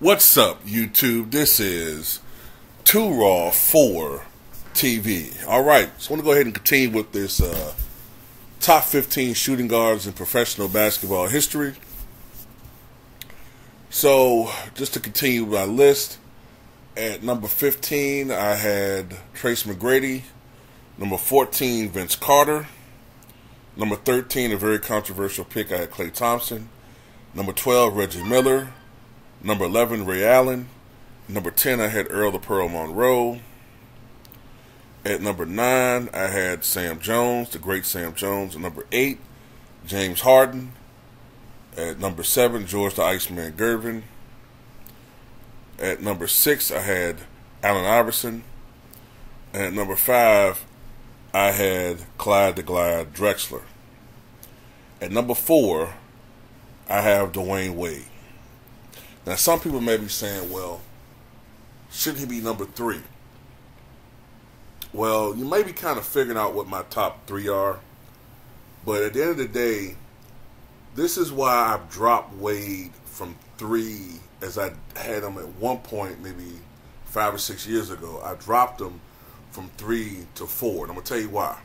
What's up, YouTube? This is Two Raw 4 TV. All right, so I want to go ahead and continue with this uh, top 15 shooting guards in professional basketball history. So, just to continue with my list, at number 15, I had Tracy McGrady. Number 14, Vince Carter. Number 13, a very controversial pick, I had Klay Thompson. Number 12, Reggie Miller. Number 11, Ray Allen. Number 10, I had Earl the Pearl Monroe. At number 9, I had Sam Jones, the great Sam Jones. At number 8, James Harden. At number 7, George the Iceman Gervin. At number 6, I had Allen Iverson. And at number 5, I had Clyde the Glide Drexler. At number 4, I have Dwyane Wade. Now, some people may be saying, well, shouldn't he be number three? Well, you may be kind of figuring out what my top three are, but at the end of the day, this is why I've dropped Wade from three as I had him at one point, maybe five or six years ago. I dropped him from three to four, and I'm going to tell you why.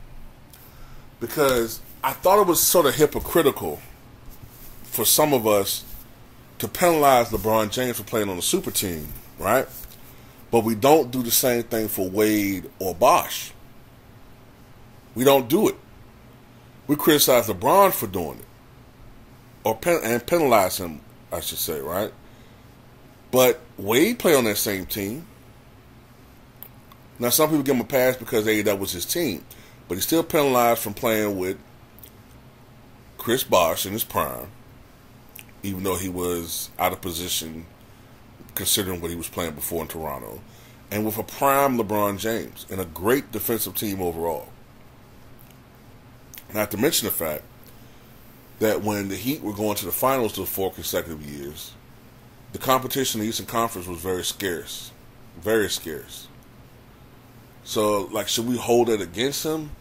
Because I thought it was sort of hypocritical for some of us to penalize LeBron James for playing on the super team, right? But we don't do the same thing for Wade or Bosh. We don't do it. We criticize LeBron for doing it, or pen- and penalize him, I should say, right? But Wade played on that same team. Now, some people give him a pass because hey, that was his team, but he's still penalized from playing with Chris Bosh in his prime even though he was out of position considering what he was playing before in Toronto, and with a prime LeBron James and a great defensive team overall. Not to mention the fact that when the Heat were going to the finals for four consecutive years, the competition in the Eastern Conference was very scarce. Very scarce. So, like, should we hold it against him?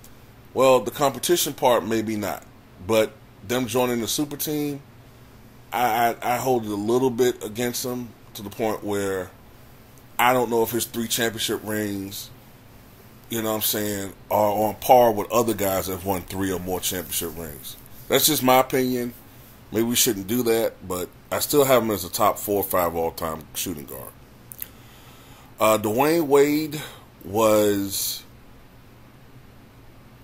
Well, the competition part, maybe not. But them joining the super team, I, I, I hold it a little bit against him to the point where I don't know if his three championship rings, you know what I'm saying, are on par with other guys that have won three or more championship rings. That's just my opinion. Maybe we shouldn't do that, but I still have him as a top four or five all time shooting guard. Uh, Dwyane Wade was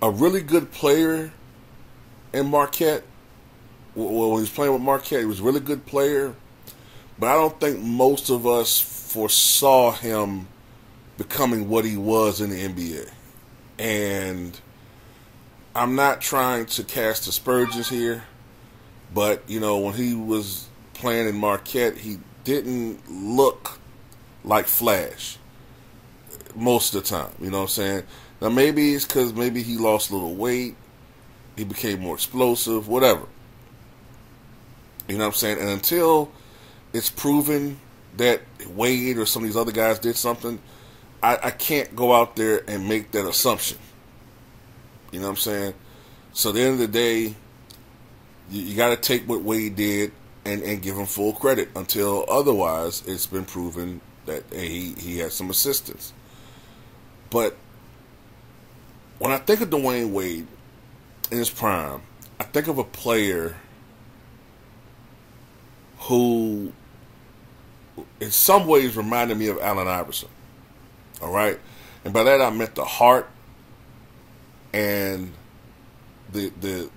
a really good player in Marquette when he was playing with Marquette, he was a really good player, but I don't think most of us foresaw him becoming what he was in the NBA. And I'm not trying to cast aspersions here, but you know when he was playing in Marquette, he didn't look like Flash most of the time. You know what I'm saying? Now maybe it's because maybe he lost a little weight, he became more explosive, whatever. You know what I'm saying? And until it's proven that Wade or some of these other guys did something, I, I can't go out there and make that assumption. You know what I'm saying? So at the end of the day, you, you got to take what Wade did and, and give him full credit until otherwise it's been proven that hey, he, he had some assistance. But when I think of Dwyane Wade in his prime, I think of a player who in some ways reminded me of Allen Iverson. All right? And by that I meant the heart and the the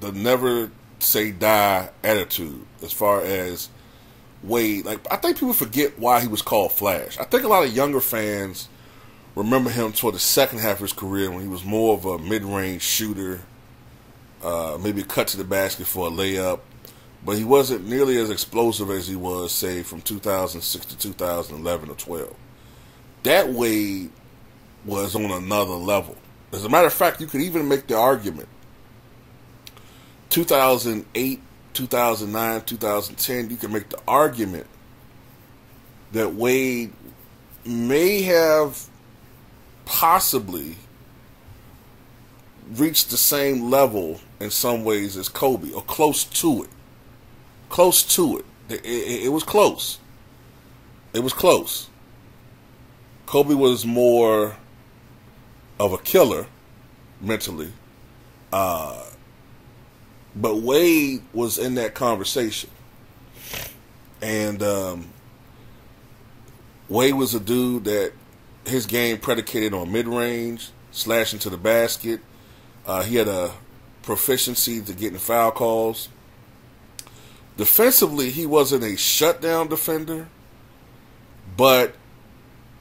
the never say die attitude as far as Wade. Like I think people forget why he was called Flash. I think a lot of younger fans remember him toward the second half of his career when he was more of a mid range shooter, uh, maybe cut to the basket for a layup, but he wasn't nearly as explosive as he was, say, from 2006 to 2011 or 12. That Wade was on another level. As a matter of fact, you could even make the argument 2008, 2009, 2010, you can make the argument that Wade may have possibly reached the same level in some ways as Kobe, or close to it close to it. It, it, it was close. it was close. Kobe was more of a killer mentally. Uh, but Wade was in that conversation. And um, Wade was a dude that his game predicated on mid range, slashing to the basket. Uh, he had a proficiency to getting foul calls. Defensively, he wasn't a shutdown defender, but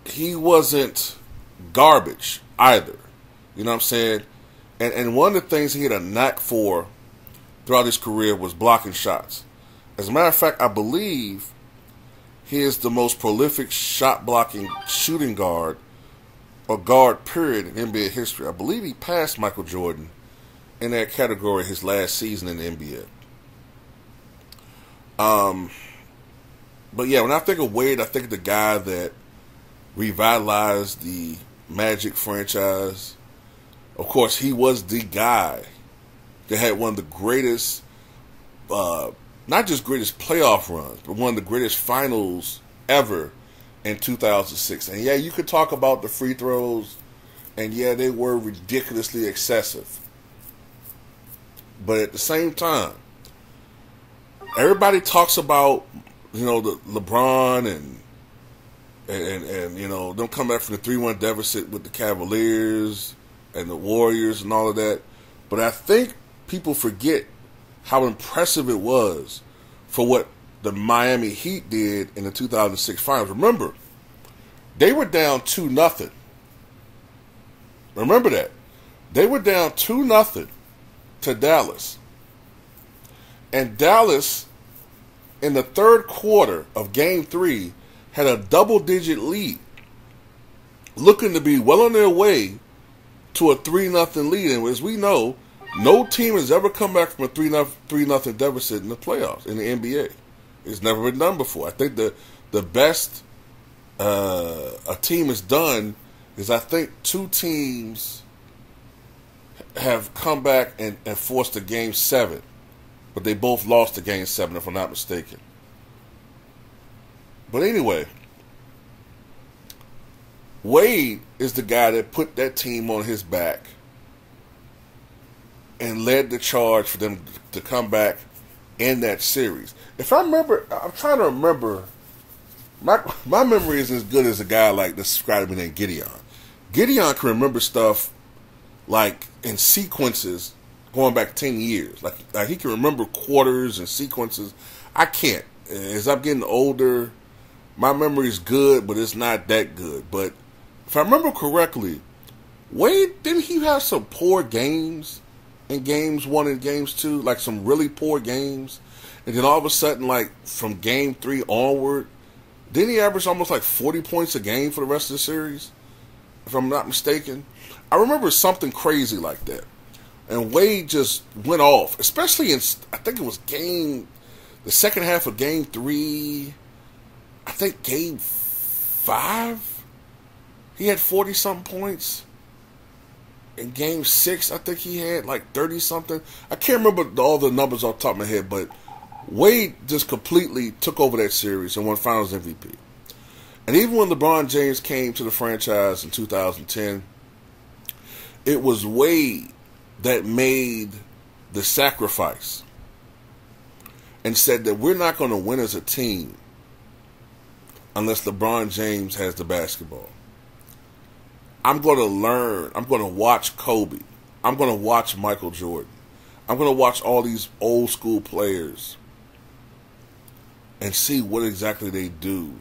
he wasn't garbage either. You know what I'm saying? And and one of the things he had a knack for throughout his career was blocking shots. As a matter of fact, I believe he is the most prolific shot blocking shooting guard or guard period in NBA history. I believe he passed Michael Jordan in that category his last season in the NBA. Um, but yeah, when I think of Wade, I think of the guy that revitalized the Magic franchise. Of course, he was the guy that had one of the greatest, uh, not just greatest playoff runs, but one of the greatest finals ever in 2006. And yeah, you could talk about the free throws, and yeah, they were ridiculously excessive. But at the same time, everybody talks about you know the LeBron and and, and, you know them come back from the three one deficit with the Cavaliers and the Warriors and all of that. But I think people forget how impressive it was for what the Miami Heat did in the 2006 finals. Remember, they were down 2 nothing. Remember that. They were down 2 nothing to Dallas. And Dallas in the third quarter of game 3 had a double digit lead looking to be well on their way to a 3 nothing lead and as we know no team has ever come back from a three nothing, three nothing deficit in the playoffs in the NBA. It's never been done before. I think the the best uh, a team has done is I think two teams have come back and, and forced a game seven, but they both lost the game seven if I'm not mistaken. But anyway, Wade is the guy that put that team on his back and led the charge for them to come back in that series. If I remember, I'm trying to remember. My my memory isn't as good as a guy like this me named Gideon. Gideon can remember stuff like in sequences going back ten years. Like like he can remember quarters and sequences. I can't. As I'm getting older, my memory is good, but it's not that good. But if I remember correctly, Wade didn't he have some poor games in games one and games two, like some really poor games, and then all of a sudden, like from game three onward, didn't he average almost like forty points a game for the rest of the series? If I'm not mistaken, I remember something crazy like that. And Wade just went off, especially in I think it was game the second half of game three. I think game five. He had forty something points in game six, I think he had like 30 something. I can't remember all the numbers off the top of my head, but Wade just completely took over that series and won finals MVP. And even when LeBron James came to the franchise in 2010, it was Wade that made the sacrifice and said that we're not going to win as a team unless LeBron James has the basketball. I'm going to learn. I'm going to watch Kobe. I'm going to watch Michael Jordan. I'm going to watch all these old school players and see what exactly they do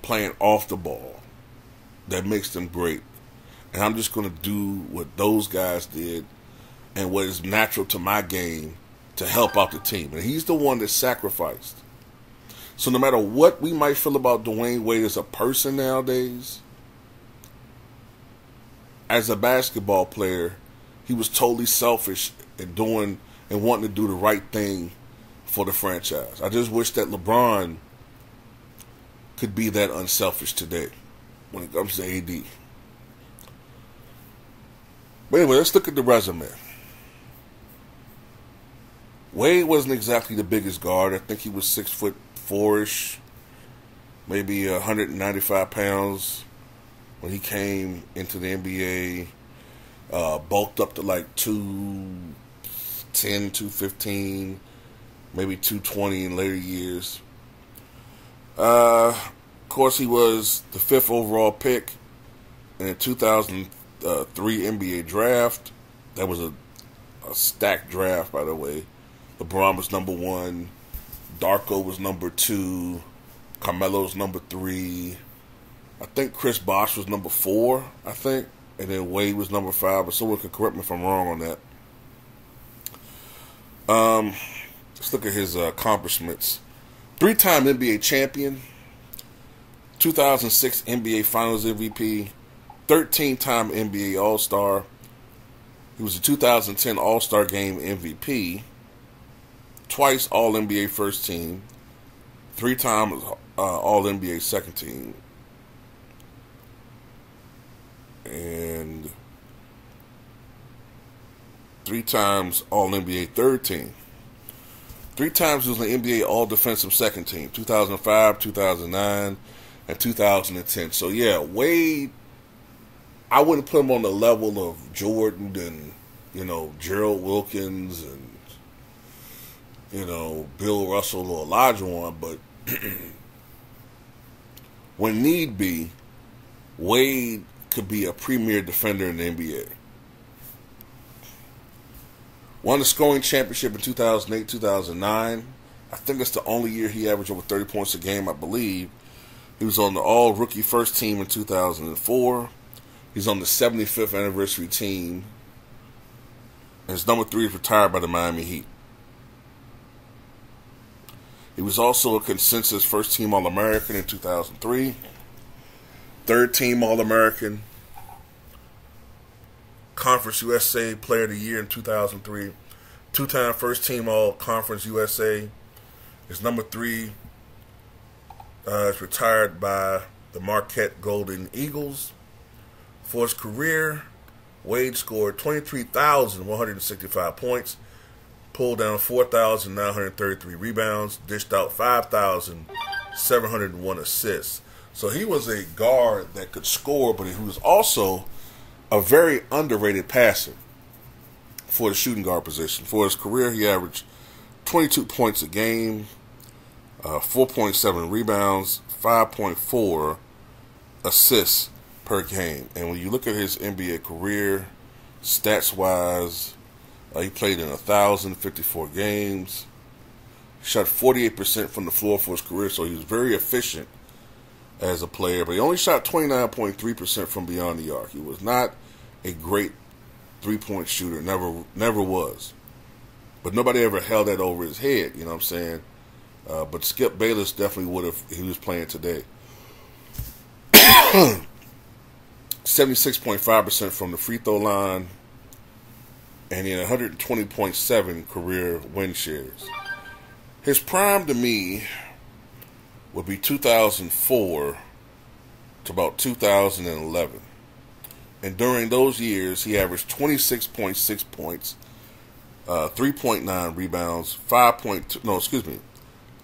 playing off the ball that makes them great. And I'm just going to do what those guys did and what is natural to my game to help out the team. And he's the one that sacrificed. So no matter what we might feel about Dwyane Wade as a person nowadays, as a basketball player, he was totally selfish in doing and wanting to do the right thing for the franchise. I just wish that LeBron could be that unselfish today when it comes to AD. But anyway, let's look at the resume. Wade wasn't exactly the biggest guard. I think he was six foot four ish. maybe 195 pounds when he came into the NBA. Uh, bulked up to like 210, 215, maybe 220 in later years. Uh, of course, he was the fifth overall pick in the 2003 NBA draft. That was a, a stacked draft, by the way. LeBron was number one. Darko was number two. Carmelo was number three. I think Chris Bosh was number four, I think. And then Wade was number five, but someone can correct me if I'm wrong on that. Um, let's look at his uh, accomplishments. Three time NBA champion, 2006 NBA Finals MVP, 13 time NBA All Star. He was a 2010 All Star Game MVP, twice All NBA First Team, three times uh, All NBA Second Team, and three times All NBA Third Team. Three times was an NBA All Defensive Second Team, 2005, 2009, and 2010. So yeah, Wade, I wouldn't put him on the level of Jordan and you know Gerald Wilkins and you know Bill Russell or Olajuwon, but when need be, Wade could be a premier defender in the NBA. Won the scoring championship in 2008 2009. I think it's the only year he averaged over 30 points a game, I believe. He was on the all rookie first team in 2004. He's on the 75th anniversary team. His number three is retired by the Miami Heat. He was also a consensus first team All American in 2003, third team All American Conference USA Player of the Year in 2003. Two time first team All Conference USA. His number three uh, is retired by the Marquette Golden Eagles. For his career, Wade scored 23,165 points, pulled down 4,933 rebounds, dished out 5,701 assists. So he was a guard that could score, but he was also a very underrated passer for the shooting guard position. For his career, he averaged 22 points a game, uh, 4.7 rebounds, 5.4 assists per game. And when you look at his NBA career, stats wise, uh, he played in 1,054 games, shot 48% from the floor for his career, so he was very efficient as a player, but he only shot 29.3% from beyond the arc. He was not a great three-point shooter, never never was. But nobody ever held that over his head, you know what I'm saying? Uh, but Skip Bayless definitely would have he was playing today. 76.5% from the free throw line and in 120.7 career win shares. His prime to me would be 2004 to about 2011. And during those years, he averaged 26.6 points, uh, 3.9 rebounds, 5.2, no, excuse me,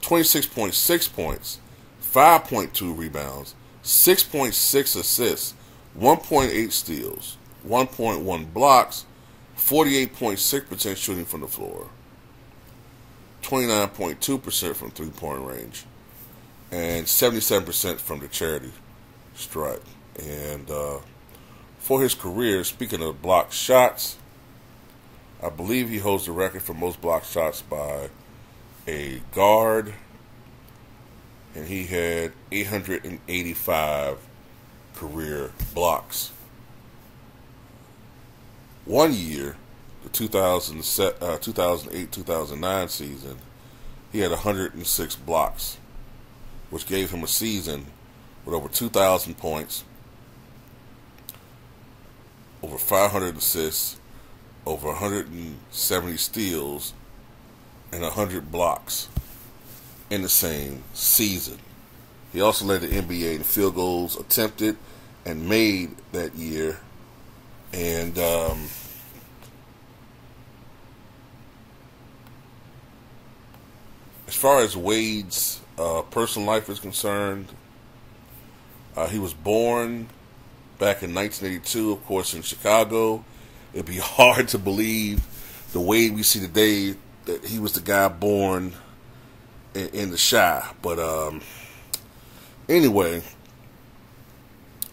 26.6 points, 5.2 rebounds, 6.6 assists, 1.8 steals, 1.1 blocks, 48.6% shooting from the floor, 29.2% from three point range, and 77% from the charity stripe. And uh, for his career, speaking of block shots, I believe he holds the record for most block shots by a guard, and he had 885 career blocks. One year, the 2008 uh, 2009 season, he had 106 blocks, which gave him a season with over 2,000 points, over 500 assists, over 170 steals, and 100 blocks in the same season. He also led the NBA in field goals attempted and made that year. And um, as far as Wade's uh, personal life is concerned, Uh, he was born back in 1982, of course, in Chicago. It'd be hard to believe the way we see today that he was the guy born in, in the Chi. But um, anyway,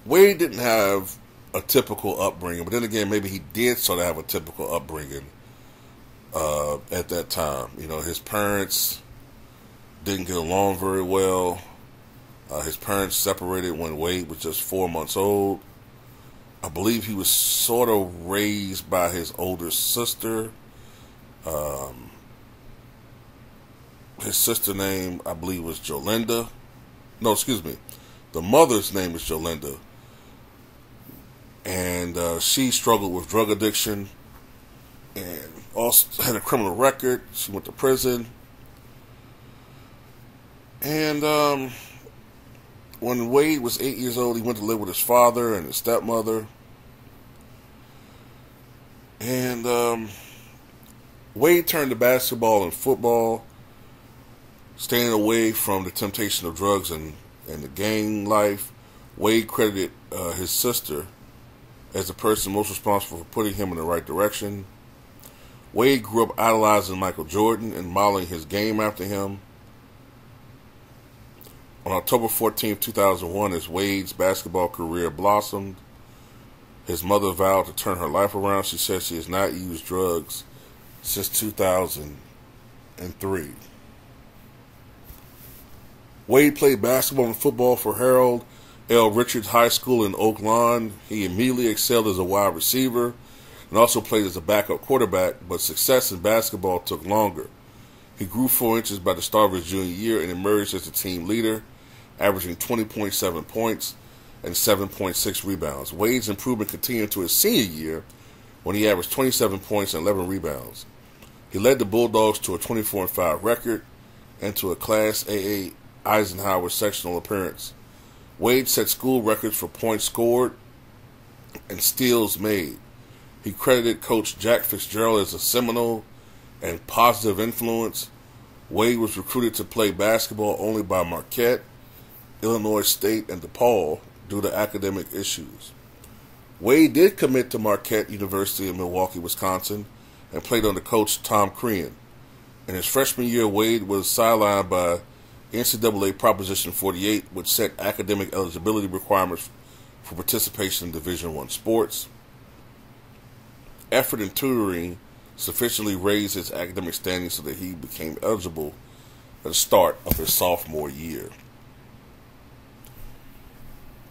Wade didn't have a typical upbringing, but then again, maybe he did sort of have a typical upbringing uh, at that time. You know, his parents didn't get along very well. Uh, his parents separated when Wade was just four months old. I believe he was sort of raised by his older sister. Um, his sister name, I believe, was Jolinda. No, excuse me. The mother's name is Jolinda. And uh, she struggled with drug addiction and also had a criminal record. She went to prison. And um, when Wade was eight years old, he went to live with his father and his stepmother. And um, Wade turned to basketball and football, staying away from the temptation of drugs and, and the gang life. Wade credited uh, his sister as the person most responsible for putting him in the right direction. Wade grew up idolizing Michael Jordan and modeling his game after him. On October 14, 2001, as Wade's basketball career blossomed, his mother vowed to turn her life around. She said she has not used drugs since 2003. Wade played basketball and football for Harold L. Richards High School in Oak Lawn. He immediately excelled as a wide receiver and also played as a backup quarterback, but success in basketball took longer. He grew four inches by the start of his junior year and emerged as a team leader averaging 20.7 points and 7.6 rebounds. Wade's improvement continued to his senior year when he averaged 27 points and 11 rebounds. He led the Bulldogs to a 24 5 record and to a Class AA Eisenhower sectional appearance. Wade set school records for points scored and steals made. He credited coach Jack Fitzgerald as a seminal and positive influence. Wade was recruited to play basketball only by Marquette Illinois State, and DePaul due to academic issues. Wade did commit to Marquette University in Milwaukee, Wisconsin, and played under coach Tom Crean. In his freshman year, Wade was sidelined by NCAA Proposition 48, which set academic eligibility requirements for participation in Division One sports. Effort and tutoring sufficiently raised his academic standing so that he became eligible at the start of his sophomore year.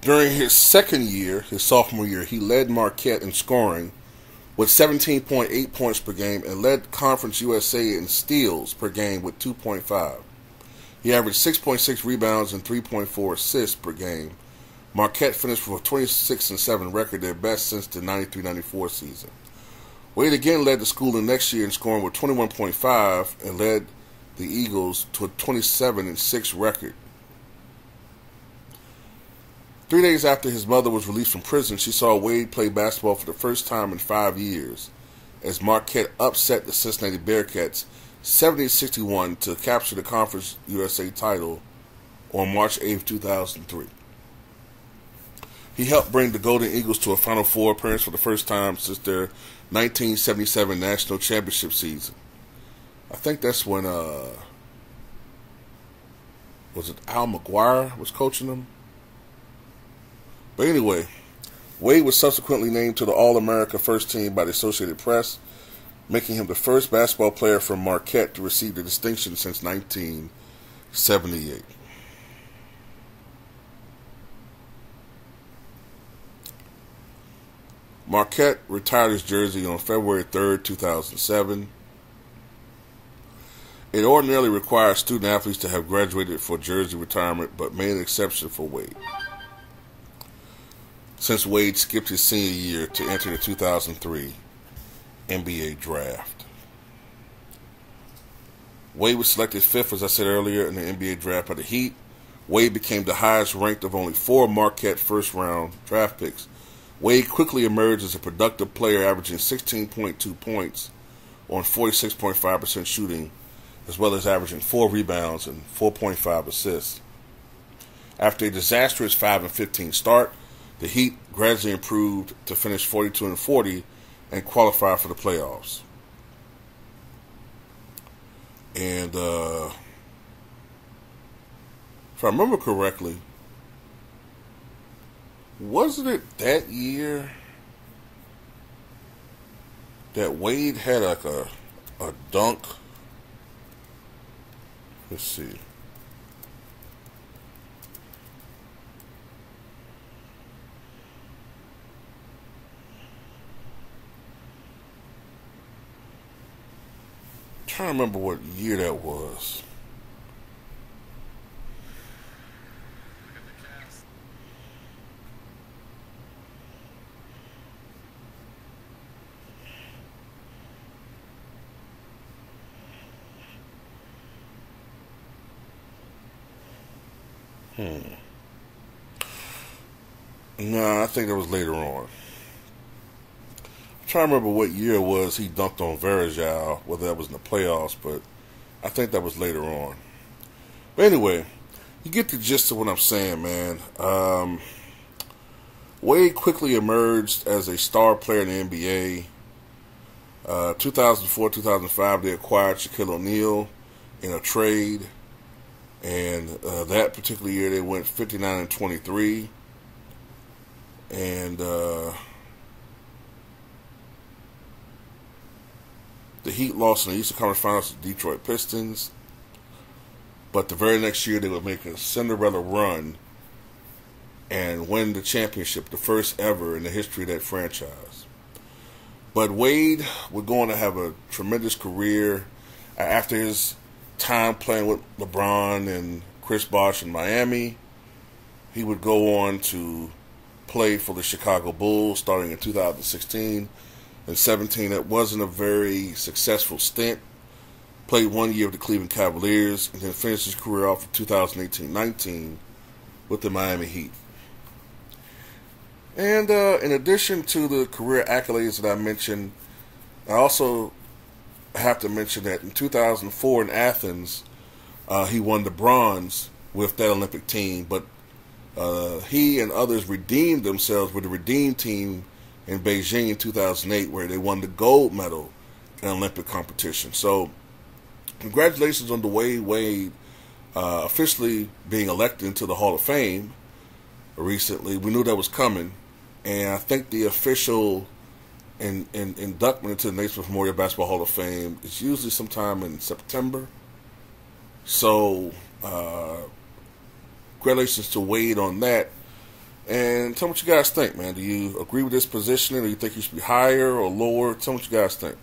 During his second year, his sophomore year, he led Marquette in scoring with 17.8 points per game and led Conference USA in steals per game with 2.5. He averaged 6.6 rebounds and 3.4 assists per game. Marquette finished with a 26 and 7 record, their best since the 93-94 season. Wade again led the school the next year in scoring with 21.5 and led the Eagles to a 27 and 6 record. Three days after his mother was released from prison, she saw Wade play basketball for the first time in five years as Marquette upset the Cincinnati Bearcats 70 61 to capture the Conference USA title on March 8, 2003. He helped bring the Golden Eagles to a Final Four appearance for the first time since their 1977 national championship season. I think that's when, uh, was it Al McGuire was coaching them? But anyway, Wade was subsequently named to the All America First Team by the Associated Press, making him the first basketball player from Marquette to receive the distinction since 1978. Marquette retired his jersey on February 3, 2007. It ordinarily requires student athletes to have graduated for jersey retirement, but made an exception for Wade since Wade skipped his senior year to enter the 2003 NBA draft. Wade was selected fifth, as I said earlier, in the NBA draft by the Heat. Wade became the highest ranked of only four Marquette first round draft picks. Wade quickly emerged as a productive player, averaging 16.2 points on 46.5% shooting, as well as averaging four rebounds and 4.5 assists. After a disastrous 5 and 15 start, the Heat gradually improved to finish 42 and 40 and qualify for the playoffs. And uh, if I remember correctly, wasn't it that year that Wade had like a a dunk? Let's see. Trying to remember what year that was. Hmm. No, I think that was later on. Trying to remember what year it was he dunked on Varejao, whether that was in the playoffs, but I think that was later on. But anyway, you get the gist of what I'm saying, man. Um, Wade quickly emerged as a star player in the NBA. Uh, 2004 2005, they acquired Shaquille O'Neal in a trade. And uh, that particular year, they went 59 and 23. And uh, the Heat lost in the Eastern Conference Finals to the Detroit Pistons. But the very next year, they would make a Cinderella run and win the championship, the first ever in the history of that franchise. But Wade would go on to have a tremendous career after his time playing with LeBron and Chris Bosh in Miami. He would go on to play for the Chicago Bulls starting in 2016 and 17. That wasn't a very successful stint. Played one year with the Cleveland Cavaliers and then finished his career off in 2018-19 with the Miami Heat. And uh, in addition to the career accolades that I mentioned, I also have to mention that in 2004 in Athens, uh, he won the bronze with that Olympic team, but uh, he and others redeemed themselves with the redeemed team in Beijing in 2008, where they won the gold medal in Olympic competition. So, congratulations on the Wade Wade uh, officially being elected into the Hall of Fame recently. We knew that was coming, and I think the official in, in, inductment into the Naismith Memorial Basketball Hall of Fame is usually sometime in September. So, uh, congratulations to Wade on that. And tell me what you guys think, man. Do you agree with this positioning, do you think he should be higher or lower? Tell me what you guys think.